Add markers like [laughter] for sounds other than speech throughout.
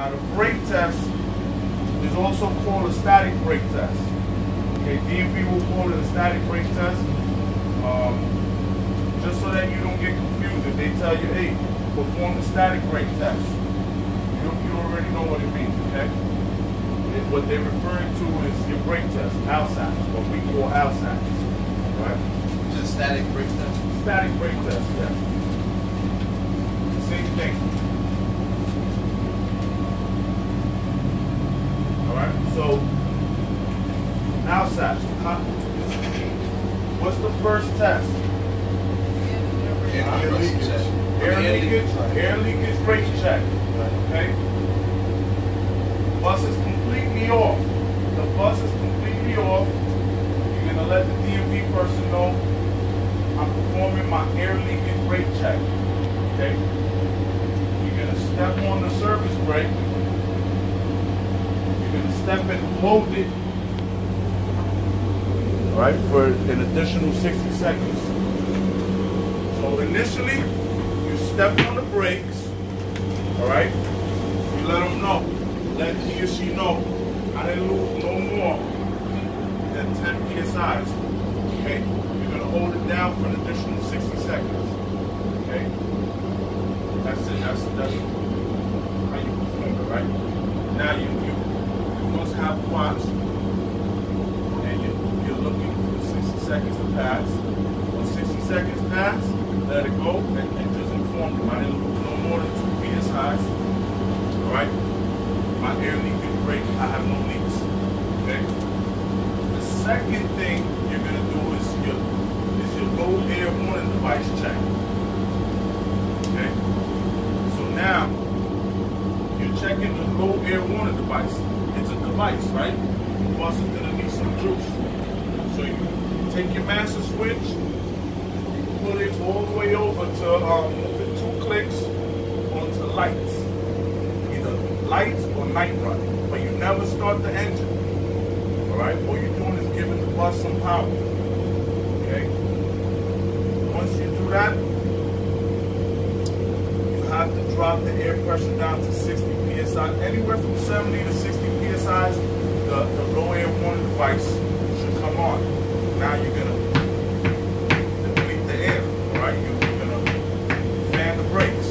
Now the brake test is also called a static brake test. Okay, DMV will call it a static brake test. Um, just so that you don't get confused if they tell you, hey, perform the static brake test. You, you already know what it means, okay? It- what they're referring to is your brake test, ALSAT, what we call ALSAT, right? Just static brake test. Static brake test, yeah. Same thing. Alright, so now how- what's the first test? Air leakage. Air leakage. air leakage brake check, okay? Bus is completely off. The bus is completely off. You're gonna let the DMV person know I'm performing my air leakage brake check, okay? You're gonna step on the service brake. Step and hold it. All right, for an additional 60 seconds. So initially, you step on the brakes, all right? You let them know, let he or she know, I didn't lose no more than 10 psi. Okay? You're gonna hold it down for an additional 60 seconds. Okay? That's it. That's that's how you perform it, right? Now you, you must have a watch, and you you're looking for 60 seconds to pass. When 60 seconds pass, let it go and, and just inform them. I didn't lose no more than two psi. All right? My air leakage brake, I have no leaks. Okay? The second thing you're gonna do is your is your low air warning device check. Okay? So now you're checking the low air warning device. It's a device, right? The bus is gonna need some juice. So you take your master switch, you put it all the way over to um, two clicks onto lights. Either lights or night run. But you never start the engine. Alright? All you're doing is giving the bus some power. Okay? Once you do that, you have to drop the air pressure down to 60 psi. Anywhere from 70 to 60 psi, the, the low air warning device should come on. Now you're gonna deplete the air. Alright? You're gonna fan the brakes.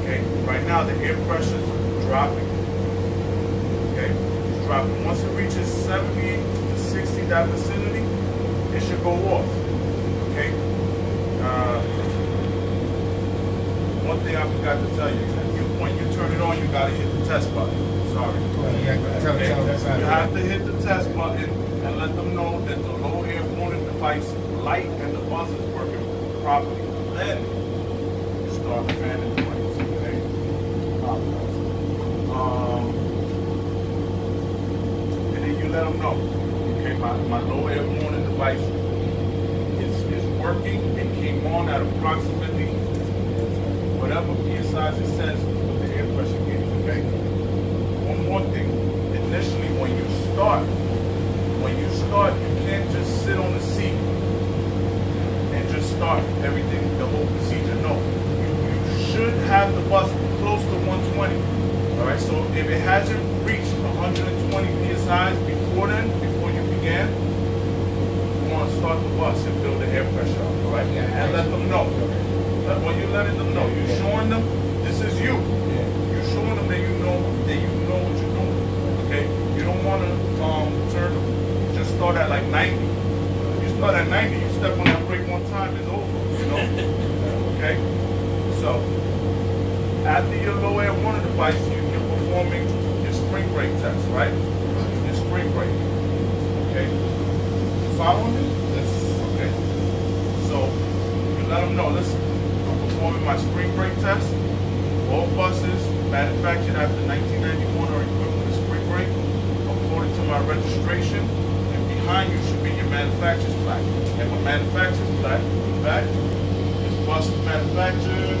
Okay? Right now the air pressure is dropping. Okay? It's dropping. Once it reaches 70 to 60, that vicinity, it should go off. Okay? Uh, one thing I forgot to tell you, you when you turn it on, you gotta hit the test button. Sorry. Yeah, tell, Okay? tell, tell, You have to hit the test button and let them know that the low air warning device light and the buzzer is working properly. Then you start fanning the brakes. Okay? Um, and then you let them know. Okay, my, my low air warning device is, is working. It came on at approximately whatever PSI it says with the air pressure gauge. Okay. One more thing. Initially, when you start, when you start, you can't just sit on the seat and just start everything, the whole procedure. No, you, you should have the bus close to 120. All right. So if it hasn't reached 120 psi before then, before you began, you want to start the bus and build the air pressure up. All right. And let them know. But when you're letting them know, you're showing them this is you. You're showing them that you know that you know what you're doing. Okay? You don't want to um, turn just start at like 90. You start at 90, you step on that brake one time, it's over. You know? [laughs] okay? So after your low air warning device, you, you're performing your spring brake test, right? Your spring brake. Okay? You following me? Yes. Okay. So you let them know, listen, my spring brake test. All buses manufactured after 1991 are equipped with a spring brake according to my registration. And behind you should be your manufacturer's plaque. And my manufacturer's plaque in back. This bus manufactured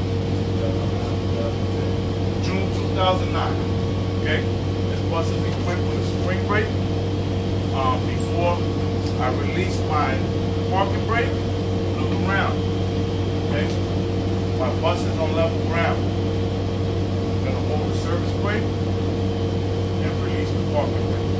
June 2009. Okay? This bus is equipped with a spring brake. Um, before I release my parking brake, look around. Okay? My bus is on level ground. I'm gonna hold the service brake and release the parking brake.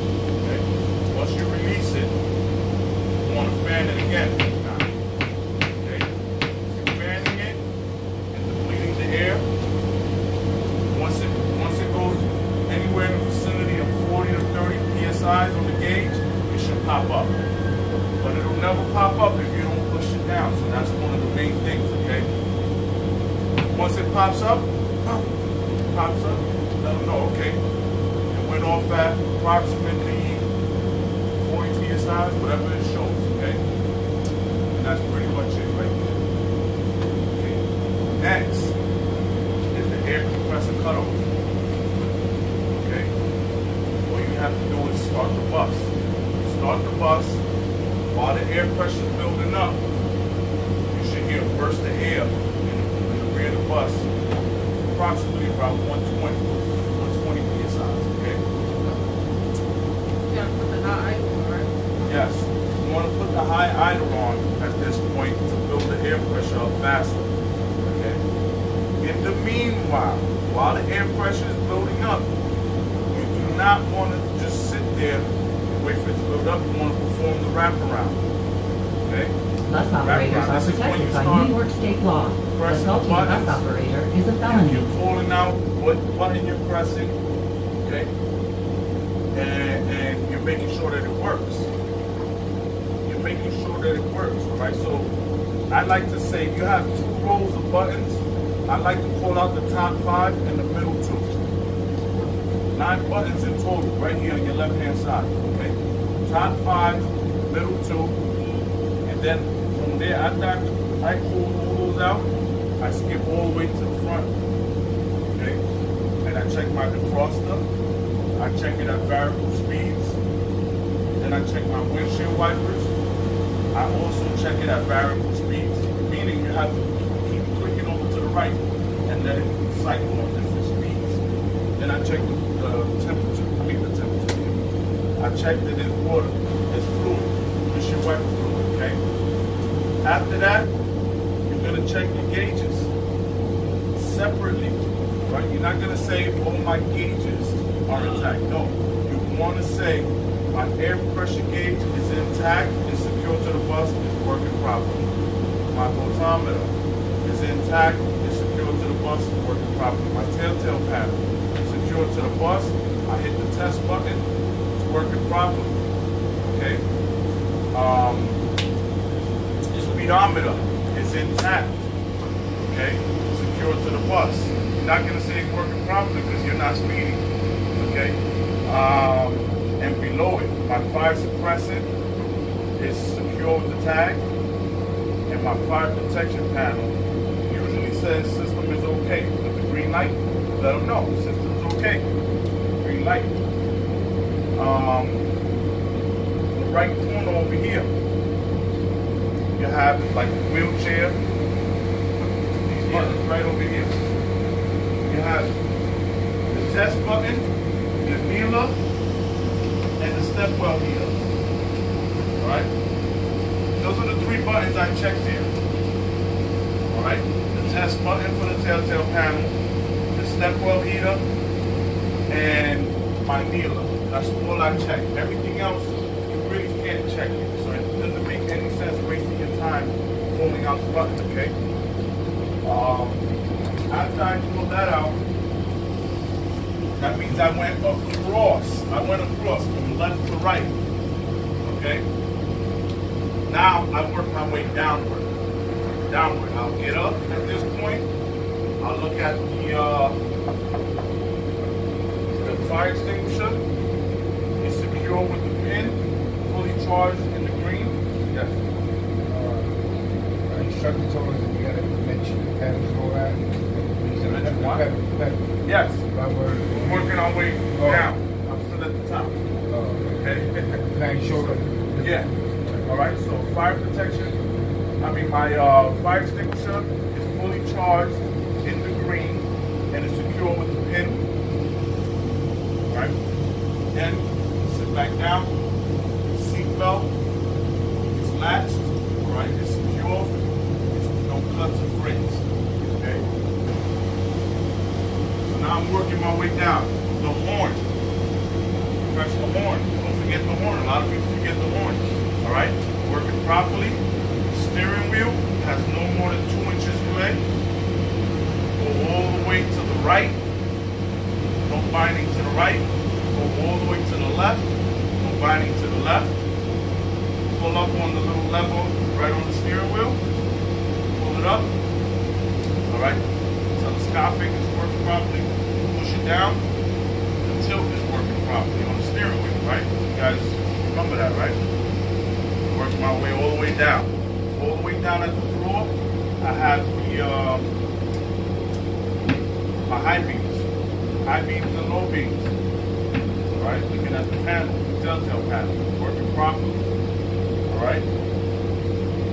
Pops up, pops up, let them know, okay. It went off at approximately 40 PSIs, whatever it shows, okay? And that's pretty much it right there. Okay. Next is the air compressor cutoff. Okay? All you have to do is start the bus. Start the bus. While the air pressure is building up, you should hear a burst of air in the, in the rear of the bus. Approximately about 120, 120 psi. Okay? You gotta put the high on, right? Yes. You want to put the high idle on at this point to build the air pressure up faster. Okay? In the meanwhile, while the air pressure is building up, you do not want to just sit there and wait for it to build up. You want to perform the wraparound. Okay? Bus operators are This is when you protected by start New York state law. Pressing Assaulting a buttons. bus operator is a felony. You're calling out what button you're pressing, okay? And, and you're making sure that it works. You're making sure that it works, all right? So I like to say if you have two rows of buttons, I like to call out the top five and the middle two. Nine buttons in total, right here on your left-hand side, okay? Top five, middle two, and then from there, I, I pull all those out, I skip all the way to the front. Okay? And I check my defroster. I check it at variable speeds. Then I check my windshield wipers. I also check it at variable speeds, meaning you have to keep clicking over to the right and let it cycle on different speeds. Then I check the, the temperature, I mean the temperature. I check that it's water, it's fluid, windshield wiper fluid, okay? After that, check your gauges separately, right? You're not gonna say all my gauges are intact. No, you want to say my air pressure gauge is intact, is secure to the bus, is working properly. My photometer is intact, is secure to the bus, is working properly. My telltale panel is secure to the bus. I hit the test button, it's working properly. Okay. Um, speedometer is intact. Okay, secure to the bus. You're not gonna say it's working properly because you're not speeding. Okay, um, and below it, my fire suppressant is secure with the tag, and my fire protection panel usually says system is okay. With the green light, let them know system's okay. Green light. Um, the right corner over here, you have like a wheelchair. Right over here. You have the test button, the kneeler, and the step well heater. Alright? Those are the three buttons I checked here. Alright? The test button for the telltale panel, the step well heater, and my kneeler. That's all I checked. Everything else, you really can't check it. So it doesn't make any sense wasting your time pulling out the button, okay? Um, after I pulled that out, that means I went across. I went across from left to right. Okay? Now I work my way downward. Downward. I'll get up at this point. I'll look at the uh, the fire extinguisher. It's secure with the pin, fully charged in the green. Yes. Uh, instructor told us that we gotta mention the pedals and all that. He said, Mention the what? pedal- pedal. Yes. We're working our way Oh. down. I'm still at the top. Oh, Okay? [laughs] Showed us. Yeah. All right. So fire protection. I mean, my uh, fire extinguisher is fully charged in the green and is secure with the pin. All right. Then sit back down. Seat belt is latched. All right. It's secure. It's no cuts or frayes. Okay. So now Working down. The horn press the horn. Don't forget the horn. A lot of people forget the horn. All right, working properly. Steering wheel has no more than two inches play. Go all the way to the right. No binding to the right. Go all the way to the left. No binding to the left. Pull up on the little lever right on the steering wheel. Pull it up. All right. Telescopic is working properly. Down. The tilt is working properly on the steering wheel, right? You guys remember that, right? Work my way all the way down. All the way down at the floor, I have the uh, my high beams, high beams and low beams. All right, looking at the panel, the telltale panel, working properly. All right,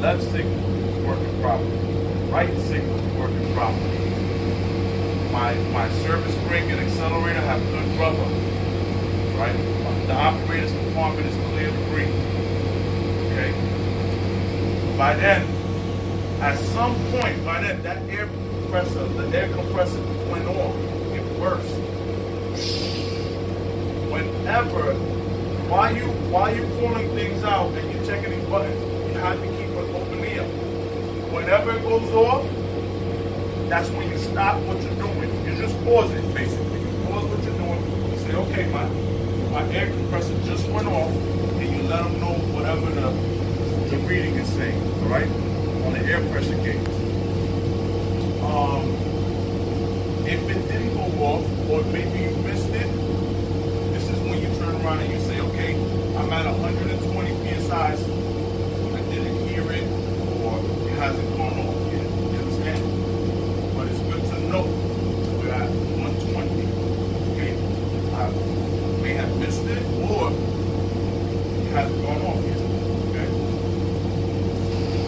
left signal is working properly. Right signal is working properly. My my service brake and accelerator have good rubber. Right, the operator's compartment is clear breathe. Okay. By then, at some point, by then, that air compressor, the air compressor went off. It burst. Whenever, while you while you pulling things out and you're checking these buttons, you have to keep an open ear. Whenever it goes off, that's when you stop what you're doing. You just pause it, basically. You pause what you're doing. You say, okay, my my air compressor just went off, and you let them know whatever the the reading is saying, all right, on the air pressure gauge. Um, if it didn't go off, or maybe you missed it, this is when you turn around and you say, okay, I'm at 120 psi. I didn't hear it, or it hasn't gone off yet. You understand? But it's good to know we're at 120. Okay, I may have missed it, or it hasn't gone off yet. Okay.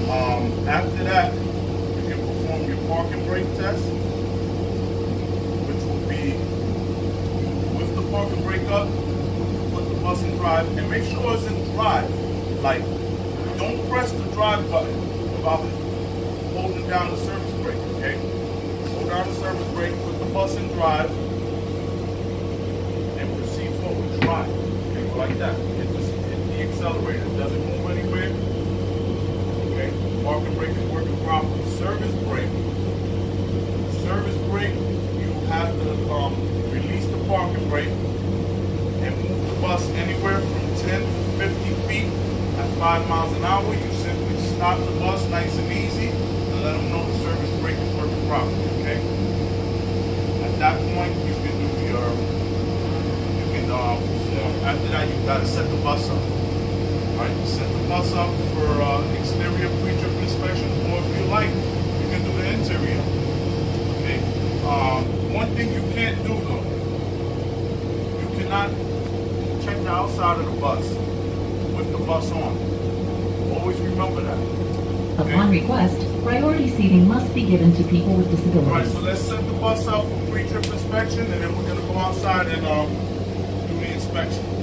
Um, after that, you can perform your parking brake test, which will be with the parking brake up, put the bus in drive, and make sure it's in drive. Like, don't press the drive button without holding down the service brake, okay? Hold down the service brake, put the bus in drive, and proceed forward, drive. Okay, like that. Hit the, hit the accelerator, it doesn't move anywhere. Okay, parking brake is working properly. Service brake. Service brake, you have to um, release the parking brake anywhere from 10 to 50 feet at 5 miles an hour. You simply stop the bus nice and easy and let them know the service brake is working properly, okay? At that point, you can do your, you can uh, after that, you've gotta set the bus up. Alright, set the bus up for uh, exterior pre-trip inspection, or if you like, you can do the interior. Okay. Um, one thing you can't do though, you cannot check the outside of the bus with the bus on. Always remember that. Upon request, priority seating must be given to people with disabilities. so let's set the bus up for pre-trip inspection, and then we're gonna go outside and um, do the inspection.